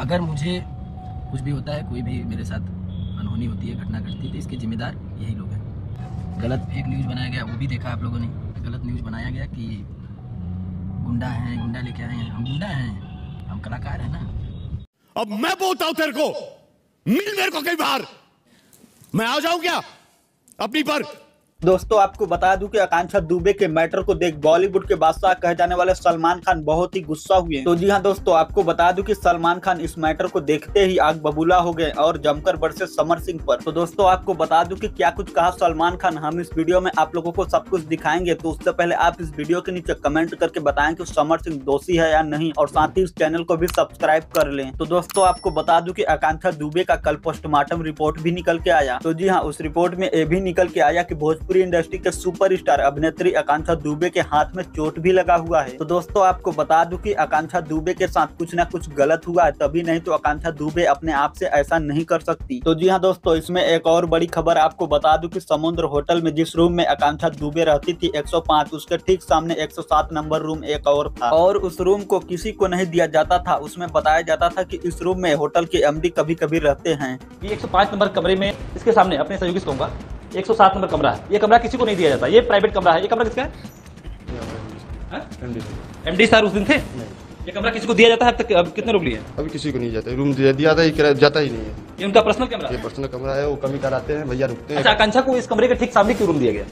अगर मुझे कुछ भी होता है, कोई भी मेरे साथ अनहोनी होती है, घटना घटती है तो इसके जिम्मेदार यही लोग हैं। गलत फेक न्यूज़ बनाया गया, वो भी देखा आप लोगों ने। गलत न्यूज़ बनाया गया कि गुंडा हैं, गुंडा लेके आए हैं। हम गुंडा हैं, हम कलाकार हैं ना। अब मैं बोलता हूँ तेरे को, मिल मेरे को कई बार मैं आ जाऊँ क्या? अपनी पर दोस्तों, आपको बता दूँ कि आकांक्षा दुबे के मैटर को देख बॉलीवुड के बादशाह कहे जाने वाले सलमान खान बहुत ही गुस्सा हुए तो जी हाँ दोस्तों, आपको बता दूँ कि सलमान खान इस मैटर को देखते ही आग बबूला हो गए और जमकर बरसे समर सिंह पर। तो दोस्तों, आपको बता दूँ कि क्या कुछ कहा सलमान खान, हम इस वीडियो में आप लोगों को सब कुछ दिखाएँगे। तो उससे पहले आप इस वीडियो के नीचे कमेंट करके बताएँ कि समर सिंह दोषी है या नहीं, और साथ ही इस चैनल को भी सब्सक्राइब कर ले। तो दोस्तों, आपको बता दूँ की आकांक्षा दुबे का कल पोस्टमार्टम रिपोर्ट भी निकल के आया। तो जी हाँ उस रिपोर्ट में ये भी निकल के आया की भोजपुरी इंडस्ट्री के सुपरस्टार अभिनेत्री आकांक्षा दुबे के हाथ में चोट भी लगा हुआ है। तो दोस्तों, आपको बता दूँ कि आकांक्षा दुबे के साथ कुछ ना कुछ गलत हुआ है, तभी नहीं तो आकांक्षा दुबे अपने आप से ऐसा नहीं कर सकती। तो जी हाँ दोस्तों, इसमें एक और बड़ी खबर आपको बता दूँ कि समुद्र होटल में जिस रूम में आकांक्षा दुबे रहती थी 105 उसके ठीक सामने 107 नंबर रूम एक और था। और उस रूम को किसी को नहीं दिया जाता था, उसमें बताया जाता था कि इस रूम में होटल के एमडी कभी कभी रहते हैं। ये 105 नंबर कमरे में इसके सामने, अपने सहयोगी से कहूँगा 107 नंबर कमरा है। ये कमरा किसी को नहीं दिया जाता। ये प्राइवेट कमरा है। ये कमरा किसका है? M D sir. उस दिन थे? ये कमरा किसी को दिया जाता है? अब तक अब कितने रूम लिए अभी किसी को नहीं जाता। रूम दिया दिया था ये जाता ही नहीं है। ये उनका पर्सनल कमरा ये है? पर्सनल कमरा है वो कमी कराते हैं भैया रुकते अच्छा हैं आकांक्षा को इस कमरे के ठीक सामने क्यों रूम दिया गया?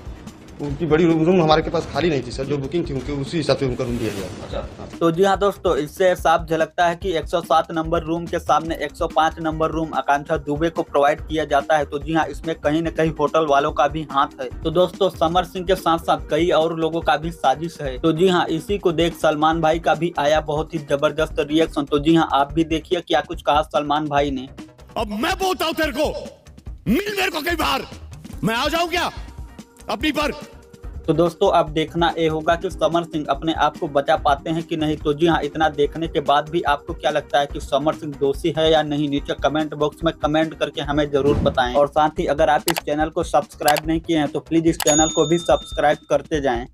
उनकी बड़ी रूम रूम हमारे के पास खाली नहीं थी सर जो बुकिंग थी उनके उसी हिसाब से उनका रूम दिया गया। अच्छा। तो जी हाँ दोस्तों इससे साफ़ झलकता है कि 107 नंबर रूम के सामने 105 नंबर रूम आकांक्षा दुबे को प्रोवाइड किया जाता है। तो जी हाँ इसमें कहीं न कहीं होटल वालों का भी हाथ है। तो दोस्तों समर सिंह के साथ साथ कई और लोगों का भी साजिश है। तो जी हाँ इसी को देख सलमान भाई का भी आया बहुत ही ज़बरदस्त रिएक्शन तो जी हाँ आप भी देखिए क्या कुछ कहा सलमान भाई ने। अब मैं बोलता हूँ तेरे को मिल मेरे को कई बार मैं आ जाऊँ क्या? अपनी पर। तो दोस्तों, अब देखना ये होगा कि समर सिंह अपने आप को बचा पाते हैं कि नहीं। तो जी हाँ इतना देखने के बाद भी आपको क्या लगता है कि समर सिंह दोषी है या नहीं? नीचे कमेंट बॉक्स में कमेंट करके हमें ज़रूर बताएँ। और साथ ही अगर आप इस चैनल को सब्सक्राइब नहीं किए हैं तो प्लीज़ इस चैनल को भी सब्सक्राइब करते जाएँ।